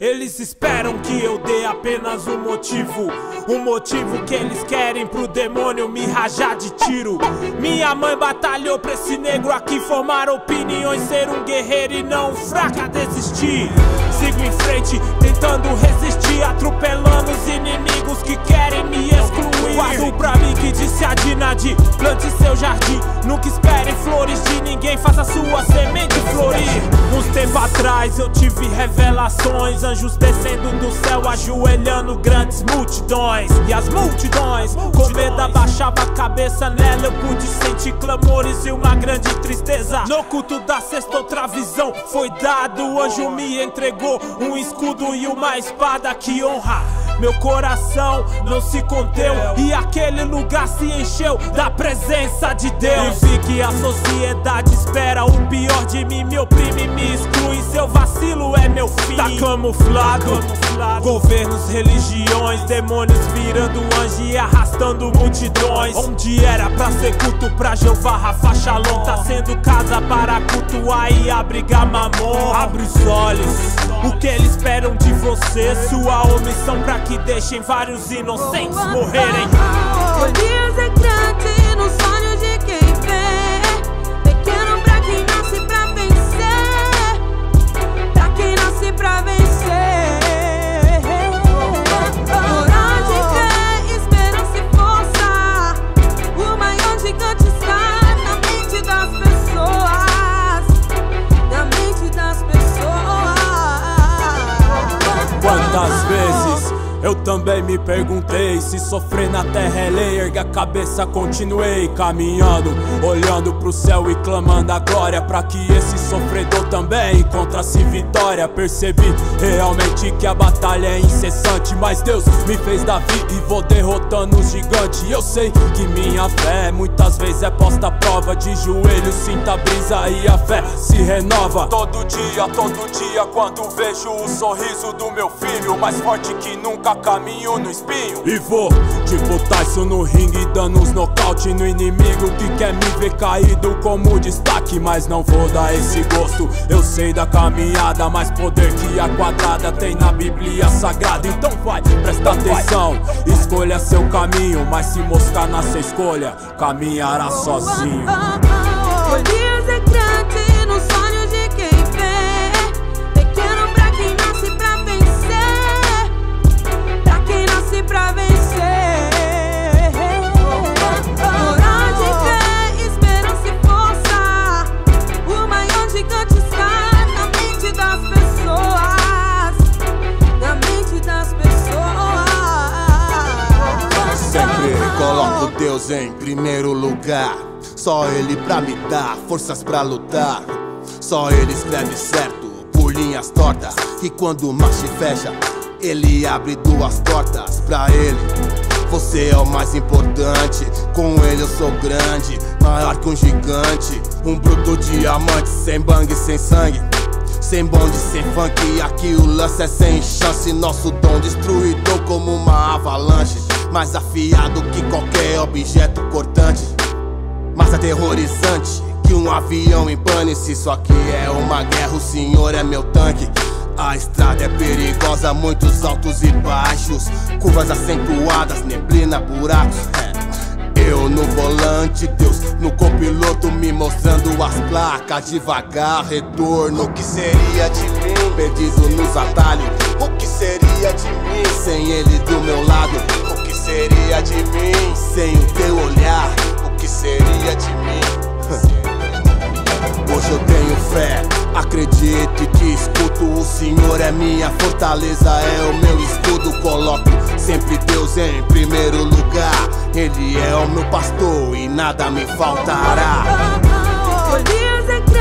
Eles esperam que eu dê apenas um motivo. Um motivo que eles querem pro demônio me rajar de tiro. Minha mãe batalhou pra esse negro aqui formar opiniões, ser um guerreiro e não um fraco a desistir. Sigo em frente, tentando resistir, atropelando os inimigos que querem me que disse a Dinadi: plante seu jardim. Nunca espere flores de ninguém, faça sua semente florir. Uns tempos atrás eu tive revelações anjos descendo do céu, ajoelhando grandes multidões. E as multidões, com medo, abaixava a cabeça nela. Eu pude sentir clamores e uma grande tristeza. No culto da sexta, outra visão foi dado. O anjo me entregou um escudo e uma espada que honra. Meu coração não se conteu e aquele lugar se encheu da presença de Deus. E vi que a sociedade espera o pior de mim, me oprime, me exclui. Seu vacilo é meu fim. Tá camuflado, governos, religiões, demônios virando anjo e arrastando multidões. Onde era pra ser culto pra Jeová, Rafa Shalom, tá sendo casa para cultuar e abrigar mamon. Abre os olhos, o que eles esperam de você? Sua omissão pra que deixem vários inocentes morrerem. Elias é grande nos olhos eu também me perguntei se sofrer na terra é lei, ergue a cabeça, continuei caminhando, olhando pro céu e clamando a glória para que esse sofredor também encontrasse vitória. Percebi realmente que a batalha é incessante, mas Deus me fez Davi e vou derrotando os gigantes. Eu sei que minha fé muitas vezes é posta à prova de joelhos, sinta a brisa e a fé se renova. Todo dia, todo dia, quando vejo o sorriso do meu filho, mais forte que nunca caminho no espinho. E vou tipo Tyson no ringue, dando uns nocaute no inimigo que quer me ver caído como destaque. Mas não vou dar esse gosto. Eu sei da caminhada, mais poder que a quadrada tem na Bíblia Sagrada. Então vai, presta atenção, escolha seu caminho. Mas se moscar na sua escolha, caminhará sozinho. Deus em primeiro lugar. Só Ele pra me dar forças pra lutar. Só Ele escreve certo por linhas tortas. E quando o se fecha, Ele abre duas portas pra Ele. Você é o mais importante, com ele eu sou grande, maior que um gigante. Um bruto diamante, sem bang, sem sangue. Sem bonde, sem funk, aqui o lance é sem chance. Nosso dom destruidor como uma avalanche. Mais afiado que qualquer objeto cortante. Mais aterrorizante que um avião em pane. Se isso aqui é uma guerra, o senhor é meu tanque. A estrada é perigosa, muitos altos e baixos. Curvas acentuadas, neblina, buracos. É. Eu no volante, Deus no copiloto me mostrando as placas devagar, retorno. O que seria de mim? Perdido nos atalhos. O que seria de mim sem ele do meu lado? Acredito e te escuto. O Senhor é minha fortaleza, é o meu escudo. Coloco sempre Deus em primeiro lugar. Ele é o meu pastor e nada me faltará. É